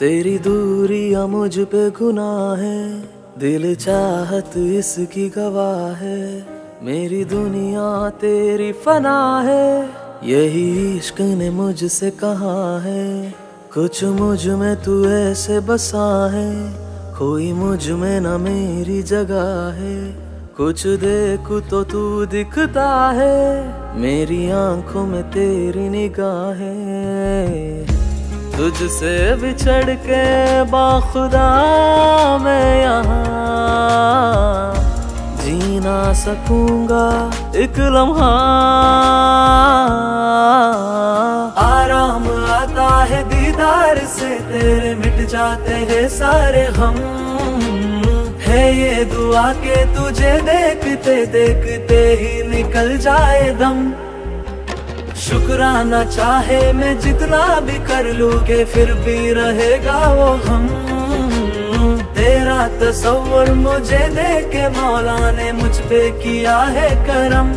तेरी दूरियाँ मुझ पे गुना है, दिल चाहत इसकी गवाह है। मेरी दुनिया तेरी फना है, यही इश्क ने मुझसे कहा है। कुछ मुझमें तू ऐसे बसा है, कोई मुझमें ना मेरी जगह है। कुछ देखू तो तू दिखता है, मेरी आँखों में तेरी निगाह। है तुझसे बिछड़ के बाखुदा मैं यहाँ जी ना सकूँगा एक लम्हा। आराम आता है दीदार से, तेरे मिट जाते हैं सारे हम। है ये दुआ के तुझे देखते देखते ही निकल जाए दम। शुक्राना चाहे मैं जितना भी कर लू के फिर भी रहेगा वो हम। तेरा तस्वर मुझे दे के मौला ने मुझ पे किया है करम।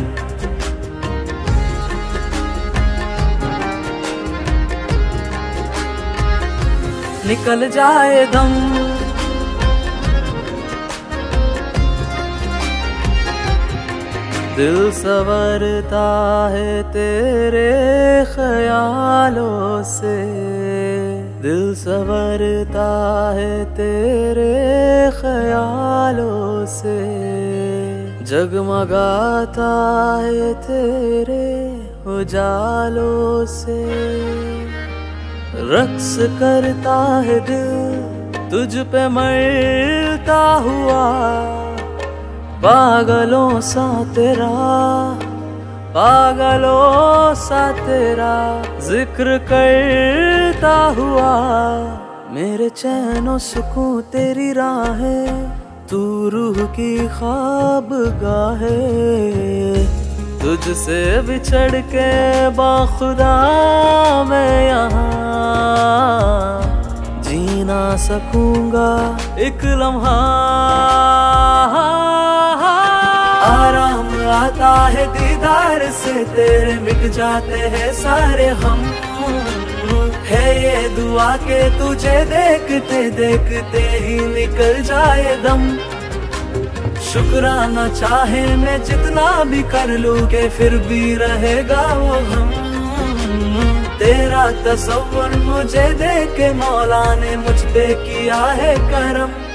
निकल जाए दम दिल सवरता है तेरे ख्यालों से। दिल सवरता है तेरे ख्यालों से। जगमगाता है तेरे उजालों से। रक्स करता है दिल, तुझ पे मरता हुआ। पागलों सा तेरा, पागलों सा तेरा ज़िक्र करता हुआ। मेरे चैनो सुकून तेरी राहें तू रूह की ख्वाब गाहे तुझसे बिछड़ के बाखुदा मैं यहाँ जी ना सकूँगा एक लम्हा। आता है दीदार से, तेरे मिट जाते हैं सारे हम। है ये दुआ के तुझे देखते देखते ही निकल जाए दम। शुक्राना चाहे मैं जितना भी कर लू के फिर भी रहेगा वो हम। तेरा तस्वर मुझे दे के मौला ने मुझ पे किया है करम।